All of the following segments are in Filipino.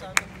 Awesome.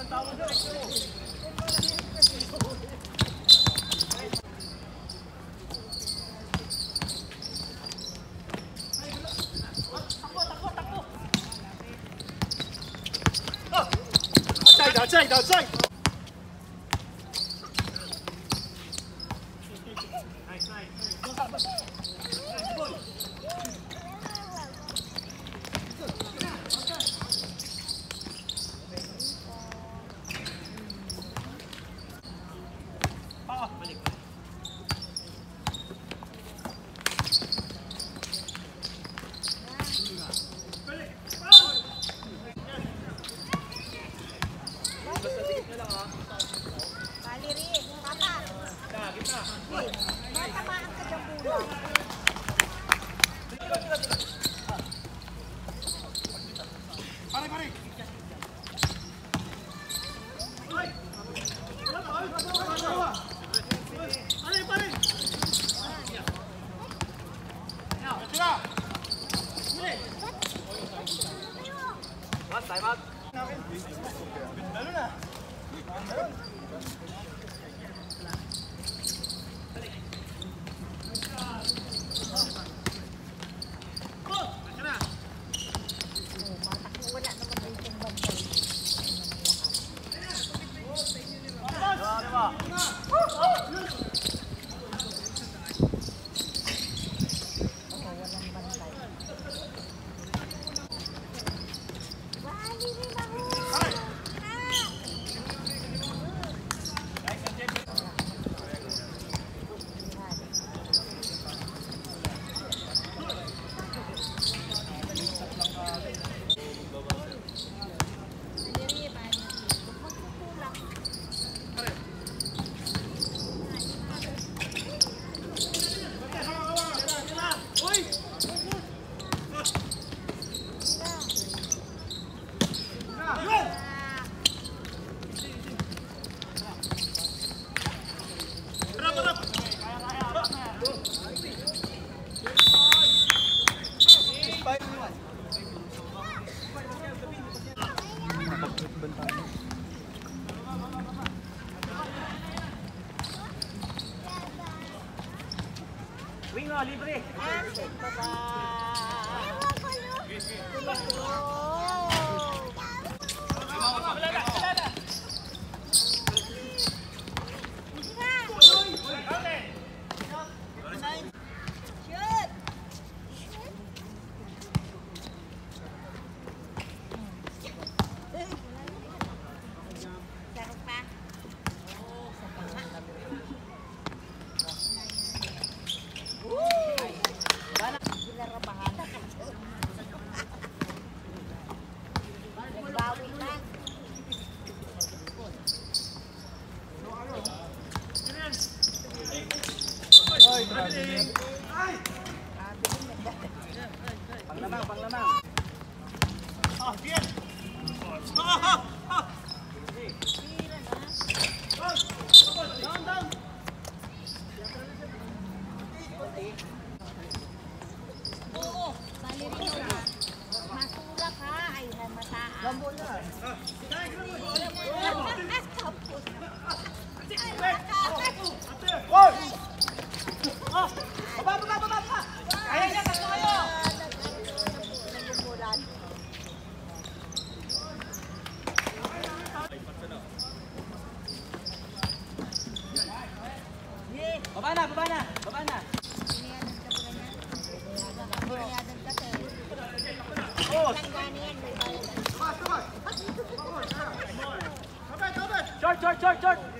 levantar o Baba na, baba na, baba na. Oh. Charge, charge, charge, charge.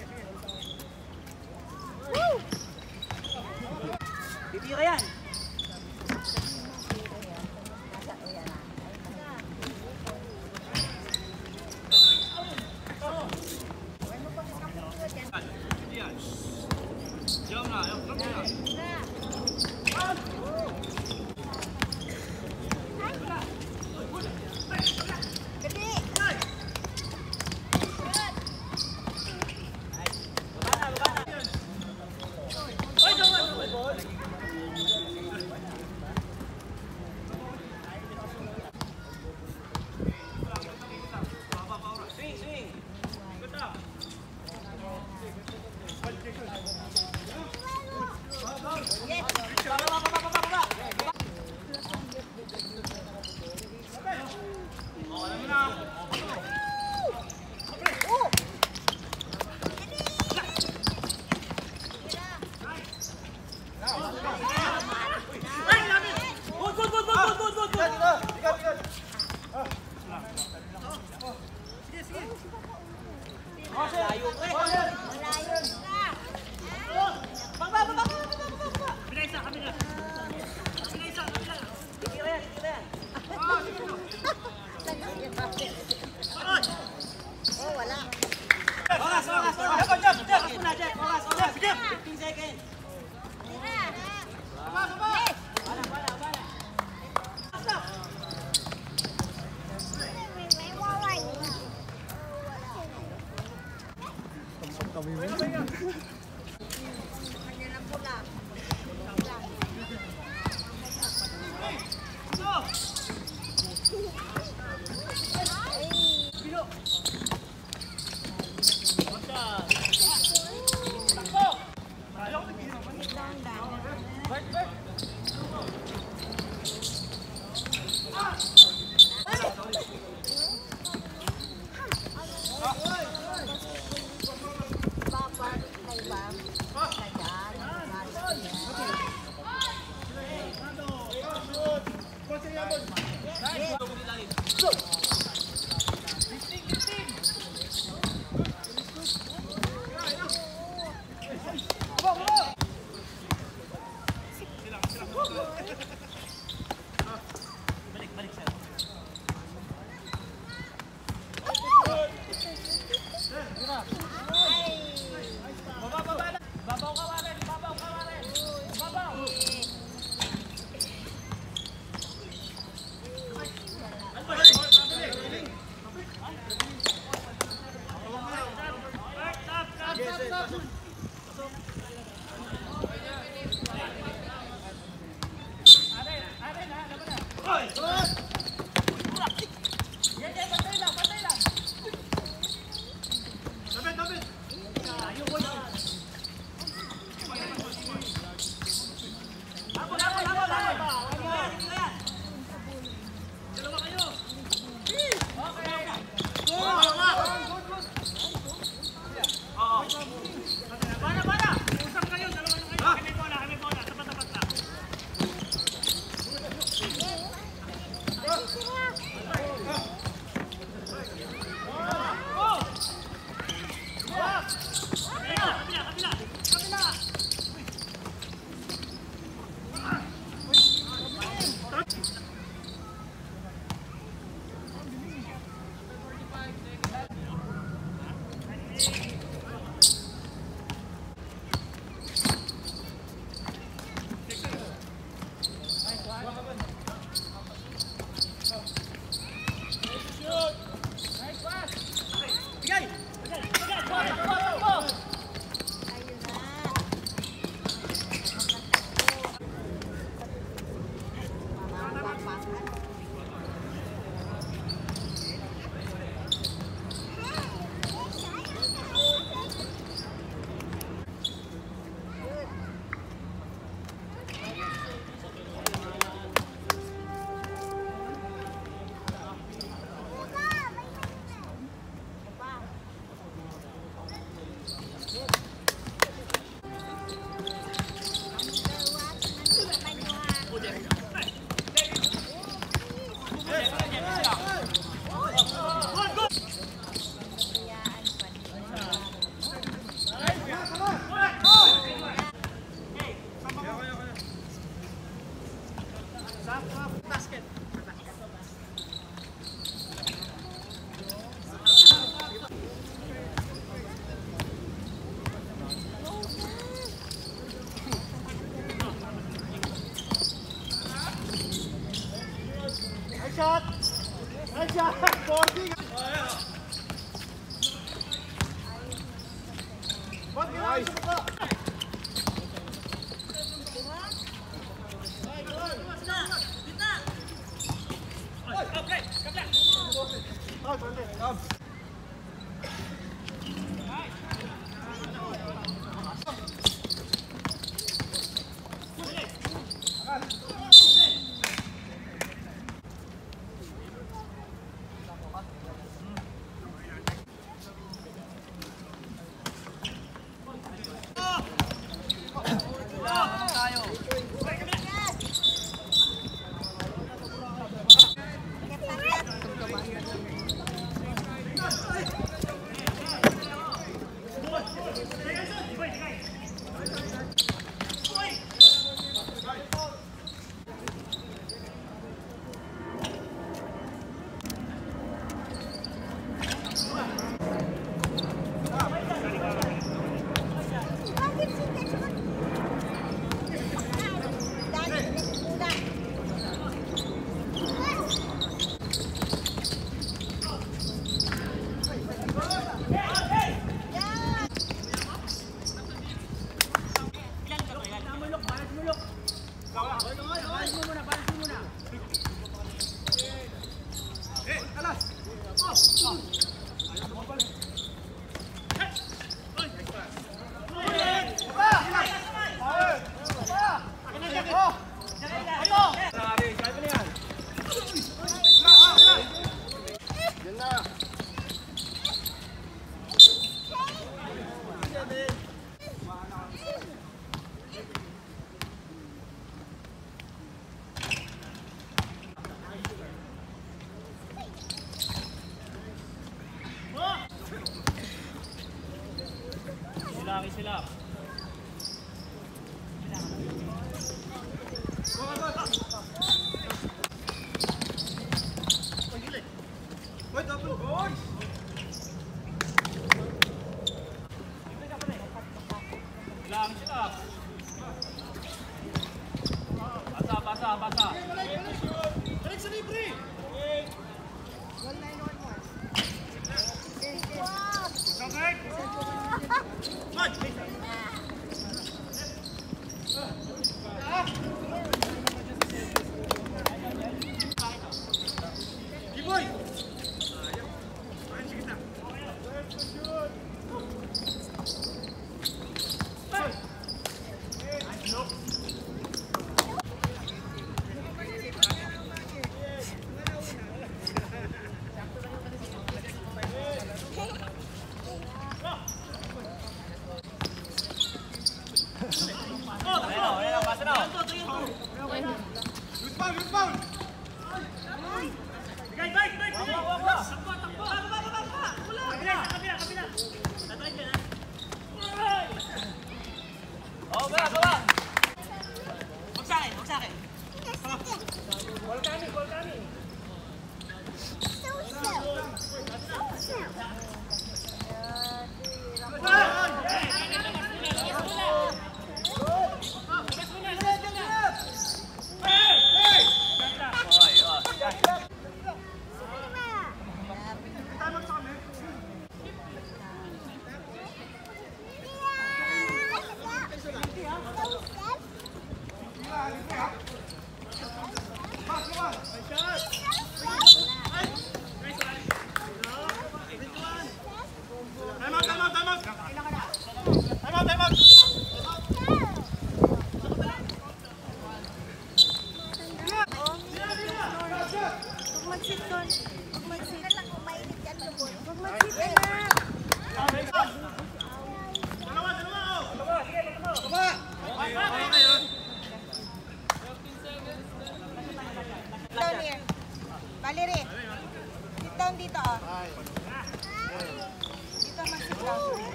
让。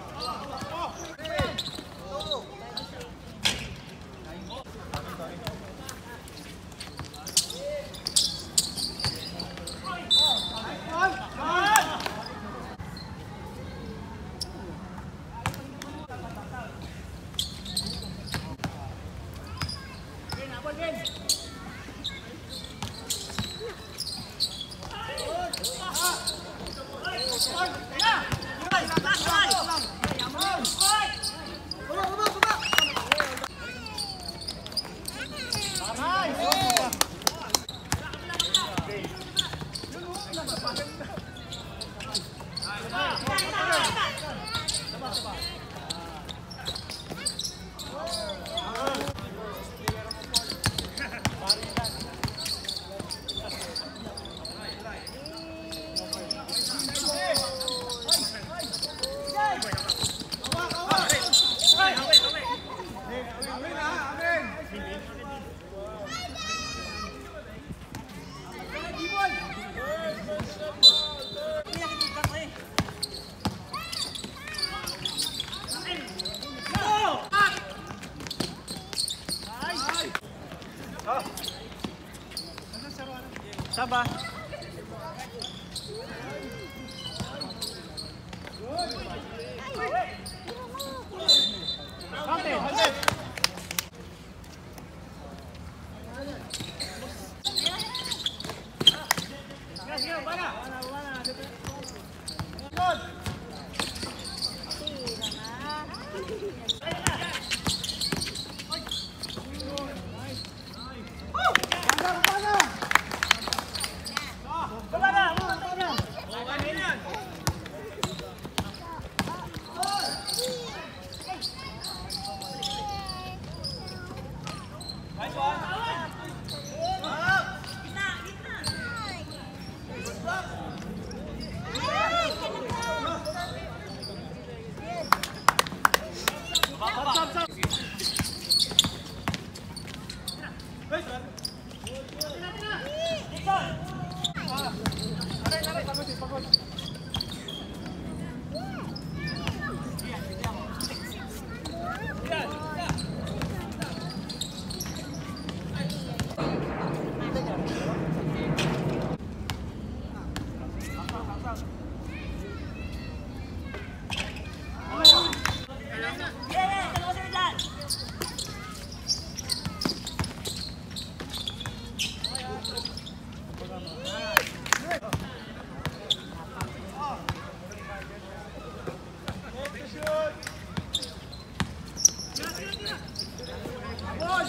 Come on.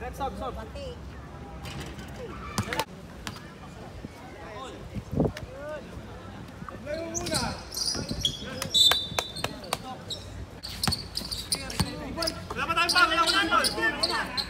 Red stop, stop. Pati. Layo muna. Wala pa tayong pa.